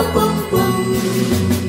pam pam pam.